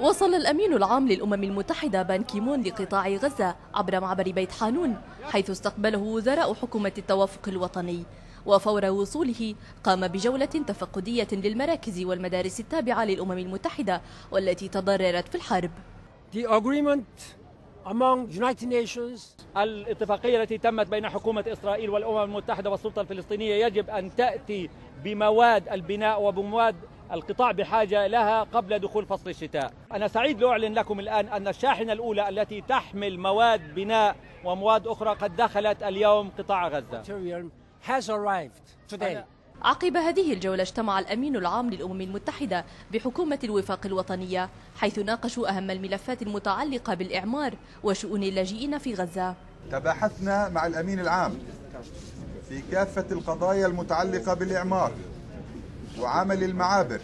وصل الأمين العام للأمم المتحدة بان كيمون لقطاع غزة عبر معبر بيت حانون حيث استقبله وزراء حكومة التوافق الوطني. وفور وصوله قام بجولة تفقدية للمراكز والمدارس التابعة للأمم المتحدة والتي تضررت في الحرب. The agreement among United Nations الاتفاقية التي تمت بين حكومة إسرائيل والأمم المتحدة والسلطة الفلسطينية يجب أن تأتي بمواد البناء وبمواد القطاع بحاجة لها قبل دخول فصل الشتاء. أنا سعيد لأعلن لكم الآن أن الشاحنة الأولى التي تحمل مواد بناء ومواد أخرى قد دخلت اليوم قطاع غزة. عقب هذه الجولة اجتمع الأمين العام للأمم المتحدة بحكومة الوفاق الوطنية حيث ناقشوا أهم الملفات المتعلقة بالإعمار وشؤون اللاجئين في غزة. تباحثنا مع الأمين العام في كافة القضايا المتعلقة بالإعمار. وعمل المعابر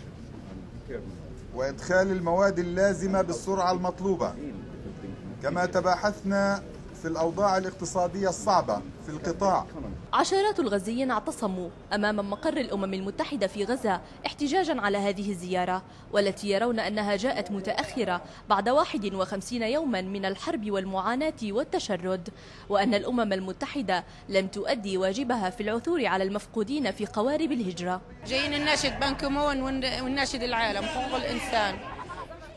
وإدخال المواد اللازمة بالسرعة المطلوبة. كما تباحثنا في الأوضاع الاقتصادية الصعبة في القطاع. عشرات الغزيين اعتصموا أمام مقر الأمم المتحدة في غزة احتجاجا على هذه الزيارة والتي يرون أنها جاءت متأخرة بعد 51 يوما من الحرب والمعاناة والتشرد وأن الأمم المتحدة لم تؤدي واجبها في العثور على المفقودين في قوارب الهجرة. جايين نناشد بنكمون ونناشد العالم حقوق الإنسان.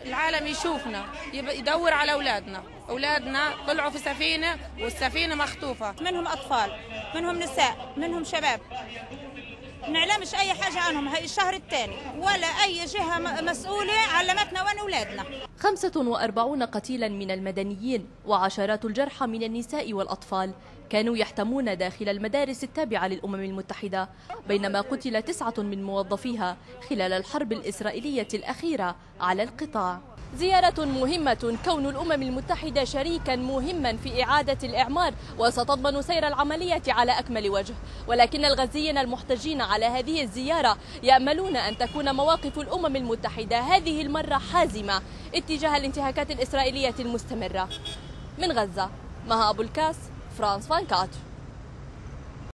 العالم يشوفنا يدور على أولادنا. أولادنا طلعوا في سفينة والسفينة مخطوفة. منهم أطفال منهم نساء منهم شباب. نعلمش أي حاجة عنهم هاي الشهر الثاني. ولا أي جهة مسؤولة علمتنا وين أولادنا. 45 قتيلا من المدنيين وعشرات الجرحى من النساء والأطفال كانوا يحتمون داخل المدارس التابعة للأمم المتحدة بينما قتل تسعة من موظفيها خلال الحرب الإسرائيلية الأخيرة على القطاع. زيارة مهمة. كون الأمم المتحدة شريكا مهما في إعادة الإعمار وستضمن سير العملية على أكمل وجه. ولكن الغزيين المحتجين على هذه الزيارة يأملون أن تكون مواقف الأمم المتحدة هذه المرة حازمة اتجاه الانتهاكات الإسرائيلية المستمرة. من غزة مها أبو الكاس فرانس فانكات